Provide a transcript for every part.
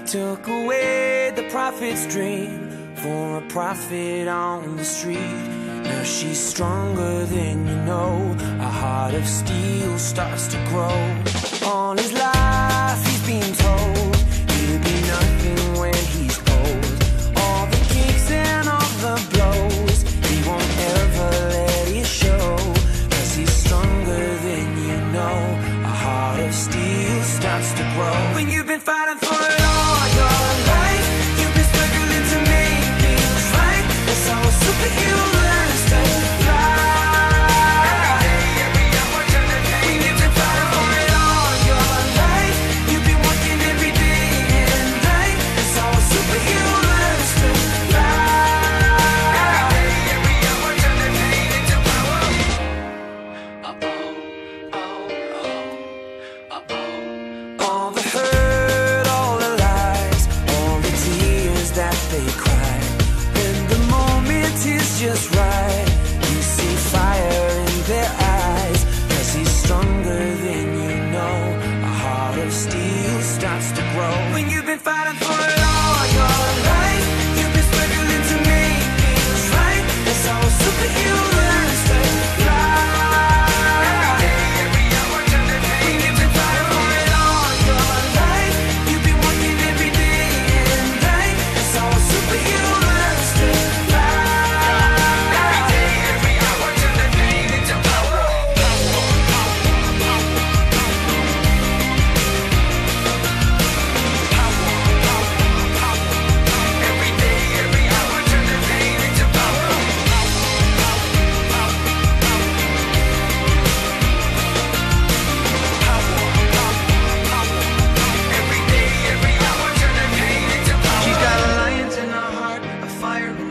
took away the prophet's dream for a prophet on the street. Now she's stronger than you know. A heart of steel starts to grow. All his life he's been told he'll be nothing when he's old. All the kicks and all the blows, he won't ever let it show. Cause he's stronger than you know. A heart of steel starts to grow. When you've been fighting for they cry. When the moment is just right,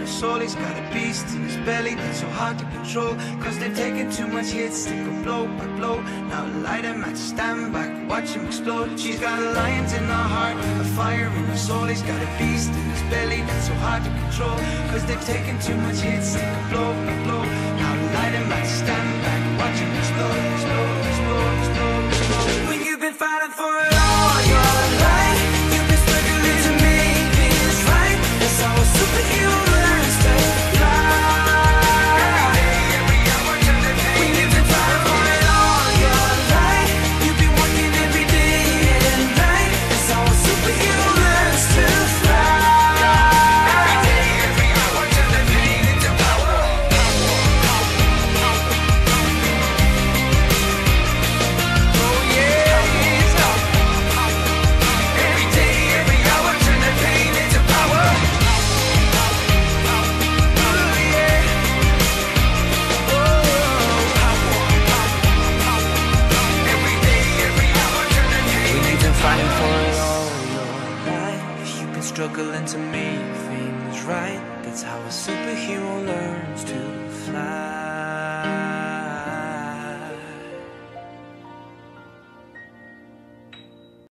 her soul. He's got a beast in his belly that's so hard to control. Cause they've taken too much hits, they go blow by blow. Now light him at stand back, watch him explode. She's got a lion in her heart, a fire in her soul. He's got a beast in his belly that's so hard to control. Cause they've taken too much hits, they go blow by blow. Now light him at stand back, watch him explode, explode, struggling to make things right. That's how a superhero learns to